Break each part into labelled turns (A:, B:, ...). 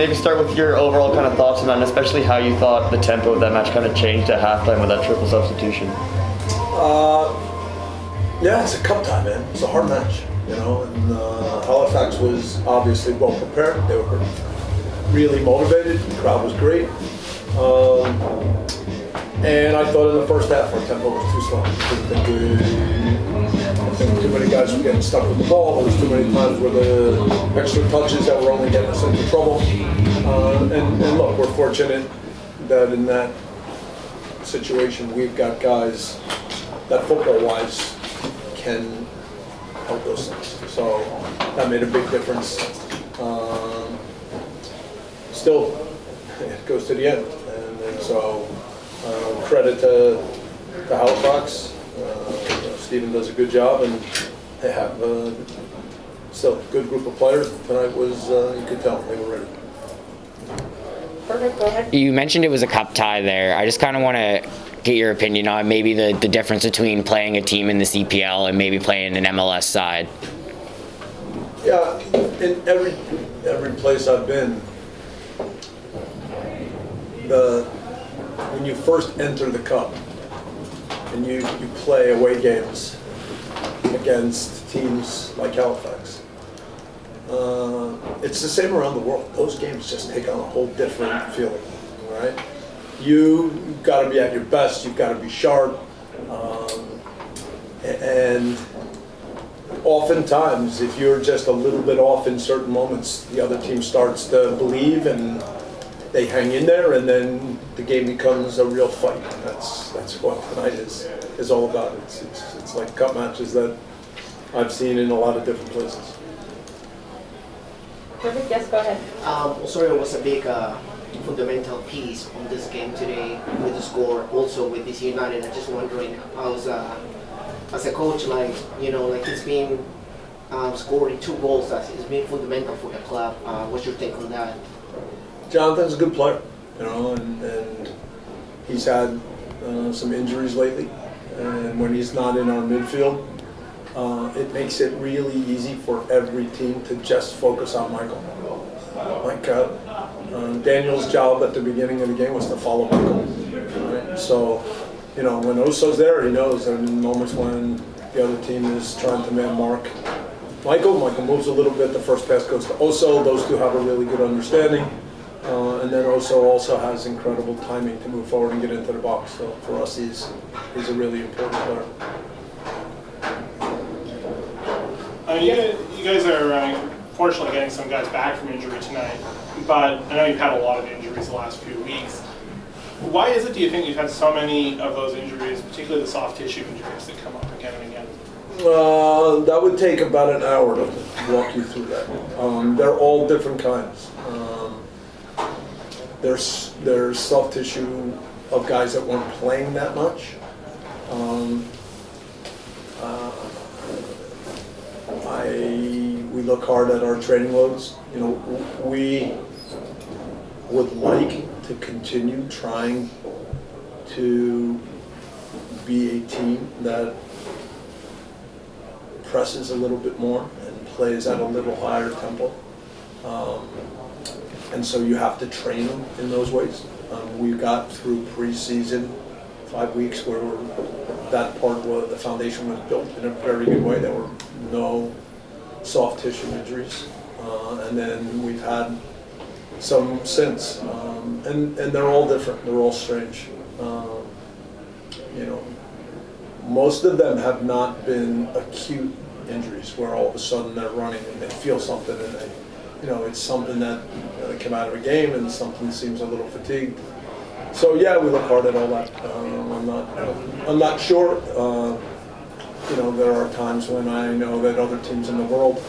A: Maybe start with your overall kind of thoughts on that, and especially how you thought the tempo of that match kind of changed at halftime with that triple substitution.
B: Uh, yeah, it's a cup tie, man. It's a hard match, you know. And uh, Halifax was obviously well prepared. They were really motivated. The crowd was great. Um, and I thought in the first half our tempo was too slow. Think, too many guys were getting stuck with the ball. There was too many times where the extra touches that were only getting us into trouble. Uh, and, and look, we're fortunate that in that situation we've got guys that football-wise can help those things. So that made a big difference. Um, still, it goes to the end, and, and so uh, credit to, to Halifax. Uh, Stephen does a good job, and they have uh, still a good group of players. Tonight was, uh, you could tell, they were ready.
C: Perfect, go ahead.
D: You mentioned it was a cup tie there. I just kind of want to get your opinion on maybe the, the difference between playing a team in the CPL and maybe playing an MLS side.
B: Yeah, in every every place I've been, the when you first enter the cup and you, you play away games against teams like Halifax, uh, it's the same around the world. Those games just take on a whole different feeling, right? You have got to be at your best. You've got to be sharp, um, and oftentimes, if you're just a little bit off in certain moments, the other team starts to believe and they hang in there, and then the game becomes a real fight. That's that's what tonight is is all about. It's it's, it's like cup matches that I've seen in a lot of different places.
C: Perfect, yes, go ahead.
E: Um, Osorio was a big uh, fundamental piece on this game today with the score. Also with DC United, I'm just wondering how's uh, as a coach, like you know, like he's been um, scoring two goals. That has been fundamental for the club. Uh, what's your take on that?
B: Jonathan's a good player, you know, and, and he's had uh, some injuries lately. And when he's not in our midfield, uh, it makes it really easy for every team to just focus on Michael. Like uh, uh, Daniel's job at the beginning of the game was to follow Michael. Right? So, you know, when Oso's there, he knows. And in moments when the other team is trying to man mark Michael, Michael moves a little bit. The first pass goes to Oso. Those two have a really good understanding. Uh, and then Oso also has incredible timing to move forward and get into the box. So for us, he's he's a really important player.
F: Uh, you, guys, you guys are uh, fortunately getting some guys back from injury tonight, but I know you've had a lot of injuries the last few weeks. Why is it, do you think, you've had so many of those injuries, particularly the soft tissue injuries that come up again and again?
B: Uh, that would take about an hour to walk you through that. Um, they're all different kinds. Um, there's there's soft tissue of guys that weren't playing that much. Um, uh, I we look hard at our training loads. You know, we would like to continue trying to be a team that presses a little bit more and plays at a little higher tempo. Um, and so you have to train them in those ways. Um, we got through preseason, five weeks where that part of the foundation was built in a very good way. There were no soft tissue injuries. Uh, and then we've had some since. Um, and, and they're all different, they're all strange. Um, you know, most of them have not been acute injuries where all of a sudden they're running and they feel something and they, you know, it's something that they come out of a game and something seems a little fatigued. So yeah, we look hard at all that. Um, I'm not, I'm not sure. Uh, you know, there are times when I know that other teams in the world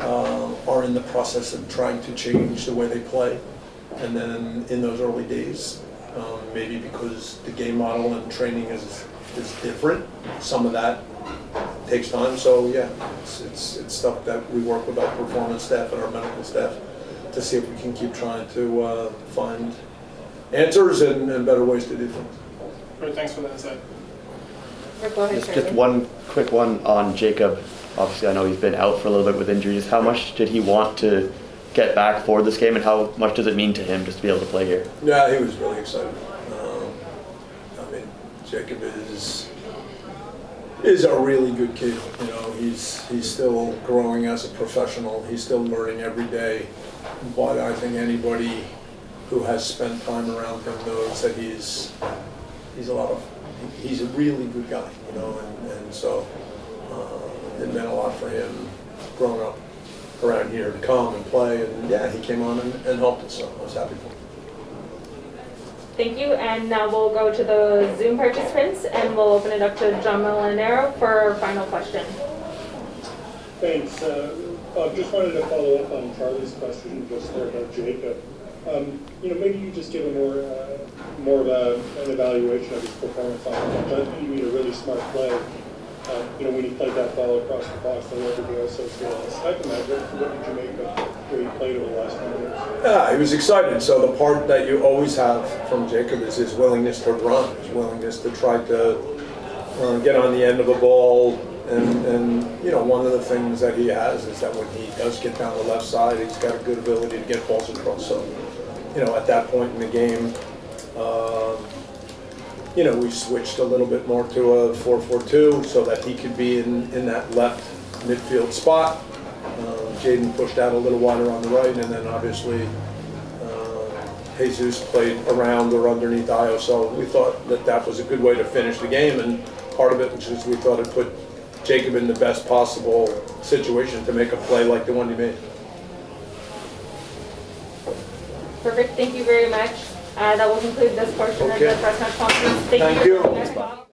B: uh, are in the process of trying to change the way they play, and then in those early days, um, maybe because the game model and training is is different, some of that takes time. So yeah, it's, it's, it's stuff that we work with our performance staff and our medical staff to see if we can keep trying to uh, find answers and, and, better ways to do things.
F: Great, thanks for that insight.
A: Just, just one quick one on Jacob. Obviously, I know he's been out for a little bit with injuries. How much did he want to get back for this game, and how much does it mean to him just to be able to play here?
B: Yeah, he was really excited. Um, I mean, Jacob is is a really good kid. You know, he's he's still growing as a professional. He's still learning every day. But I think anybody who has spent time around him knows that he's he's a lot of he's a really good guy. You know, and, and so uh, it meant a lot for him growing up around here to come and play. And yeah, he came on and, and helped us. So I was happy for him.
C: Thank you, and now we'll go to the Zoom participants, and we'll open it up to John Molinaro for our final question.
G: Thanks. Uh, Bob, just wanted to follow up on Charlie's question just there about Jacob. Um, you know, maybe you just give a more, uh, more of a, an evaluation of his performance on the. I think he made a really smart play. Uh, you know, when he played that ball across the box, the Liberty Association. Aside from that, what, did you make of where he played over the last few minutes?
B: Yeah, he was excited. So the part that you always have from Jacob is his willingness to run, his willingness to try to uh, get on the end of a ball. And, and, you know, one of the things that he has is that when he does get down the left side, he's got a good ability to get balls across. So, you know, at that point in the game, uh, you know, we switched a little bit more to a 4-4-2 so that he could be in, in that left midfield spot. Uh, Jayden pushed out a little wider on the right, and then obviously uh, Jesus played around or underneath Ayo. So we thought that that was a good way to finish the game, and part of it was just we thought it put Jacob in the best possible situation to make a play like the one he made.
C: Perfect, thank you very much. Uh, That will conclude this portion of the press conference. Thank
B: Thank
C: you.
B: you.